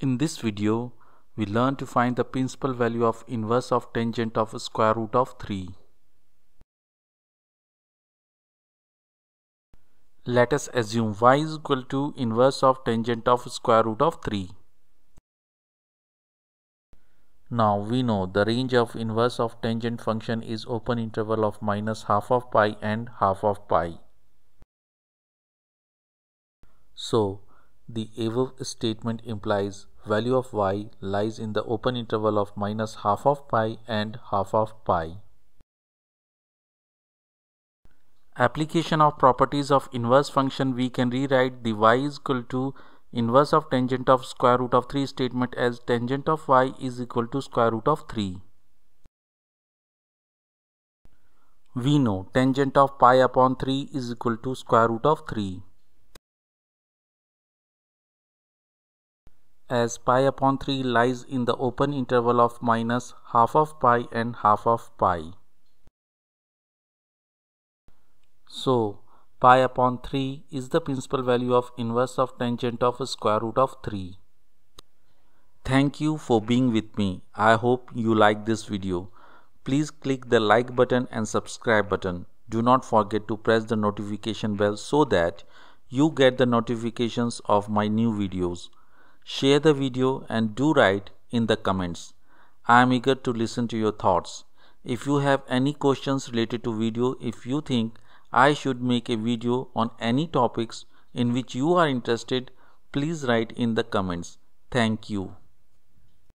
In this video, we learn to find the principal value of inverse of tangent of square root of 3. Let us assume y is equal to inverse of tangent of square root of 3. Now we know the range of inverse of tangent function is open interval of minus half of pi and half of pi. So the above statement implies value of y lies in the open interval of minus half of pi and half of pi. Application of properties of inverse function we can rewrite the y is equal to inverse of tangent of square root of 3 statement as tangent of y is equal to square root of 3. We know tangent of pi upon 3 is equal to square root of 3. As pi upon 3 lies in the open interval of minus half of pi and half of pi. So, pi upon 3 is the principal value of inverse of tangent of square root of 3. Thank you for being with me. I hope you like this video. Please click the like button and subscribe button. Do not forget to press the notification bell so that you get the notifications of my new videos. Share the video and do write in the comments. I am eager to listen to your thoughts. If you have any questions related to video, if you think I should make a video on any topics in which you are interested, please write in the comments. Thank you.